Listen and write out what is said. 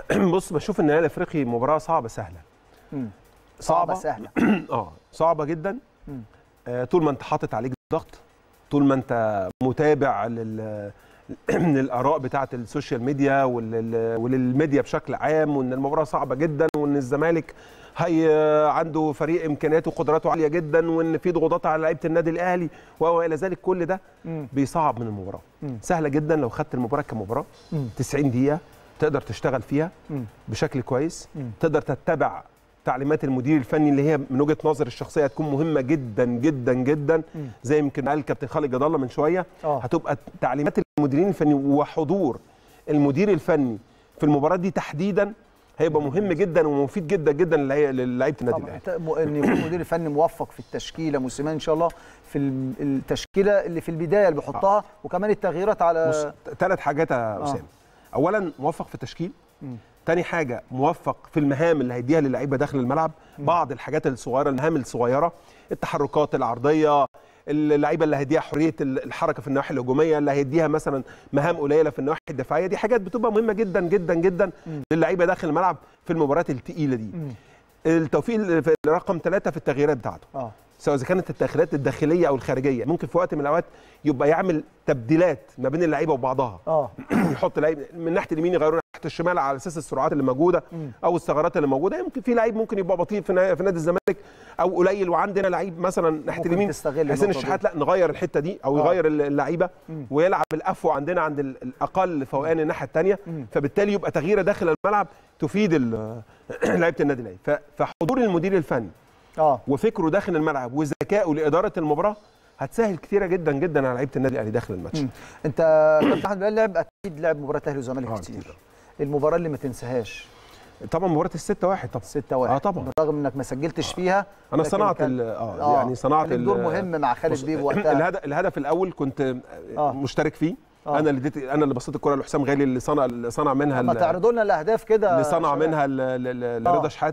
بص بشوف النهائي الافريقي مباراة صعبة سهلة مم. صعبة سهلة آه صعبة جدا. آه طول ما أنت حاطط عليك ضغط طول ما أنت متابع لل للآراء بتاعة السوشيال ميديا ولل- وللميديا بشكل عام وإن المباراة صعبة جدا وإن الزمالك هي عنده فريق إمكانياته وقدراته عالية جدا وإن في ضغوطات على لعيبة النادي الأهلي وإلى ذلك كل ده. بيصعب من المباراة مم. سهلة جدا لو خدت المباراة كمباراة مم. 90 دقيقة تقدر تشتغل فيها. بشكل كويس. تقدر تتبع تعليمات المدير الفني اللي هي من وجهة نظر الشخصية هتكون مهمة جدا جدا جدا. زي يمكن قال الكابتن خالد جد الله من شوية آه. هتبقى تعليمات المديرين الفني وحضور المدير الفني في المباراة دي تحديدا هيبقى مهم جدا ومفيد جدا جدا للعي- للعيبة النادي طبعا. الأهلي. م- إن يكون المدير الفني موفق في التشكيلة موسيماني إن شاء الله في ال- التشكيلة اللي في البداية اللي بيحطها وكمان التغييرات على ثلاث حاجات يا اسامه اولا موفق في التشكيل. تاني حاجة موفق في المهام اللي هيديها للعيبة داخل الملعب بعض الحاجات الصغيرة المهام الصغيرة التحركات العرضية اللعيبة اللي هيديها حرية ال- الحركة في النواحي الهجومية اللي هيديها مثلا مهام قليلة في النواحي الدفاعية دي حاجات بتبقى مهمة جدا جدا جدا. للعيبة داخل الملعب في المباريات الثقيله دي مم. التوفيق ال- في رقم ثلاثة في التغييرات بتاعته آه سواء إذا كانت التغييرات الداخلية أو الخارجية ممكن في وقت من الأوقات يبقى يعمل تبديلات ما بين اللعيبة وبعضها آه يحط لعيب من ناحية اليمين يغيروا ناحية الشمال على أساس السرعات اللي موجودة. أو الثغرات اللي موجودة يمكن في لعيب ممكن يبقى بطيء في نا- في نادي الزمالك أو قليل وعندنا لعيب مثلا ناحية اليمين حسين. الشحات لا نغير الحتة دي أو آه. يغير الل- اللعيبة. ويلعب الافوى عندنا عند ال- الأقل فوقان الناحية الثانية. فبالتالي يبقى تغييرة داخل الملعب تفيد لعيبة النادي الأهلي فحضور المدير الفني آه وفكره داخل الملعب وذكائه لإدارة المباراة هتسهل كتيرة جدا جدا على لعيبة النادي الأهلي داخل الماتش مم. أنت كابتن أحمد لعب أكيد لعب مباراة أهلي وزمالك آه، كتير كتير. المباراة اللي ما تنساهاش طبعا مباراة الستة واحد طبعا 6 1 آه طبعا بالرغم إنك ما سجلتش فيها أنا صنعت كان- ال- آه يعني صنعت كان ال- دور مهم مع خالد بص، بيب وقتها الهدف الهدف الأول كنت آه. آه. مشترك فيه آه. أنا اللي اديت أنا اللي بصيت الكرة لحسام غالي اللي صنع اللي صنع منها ما ال- تعرضوا لنا الأهداف كده اللي صنع. منها ل- ل- ل- آه. لرضا شحاتة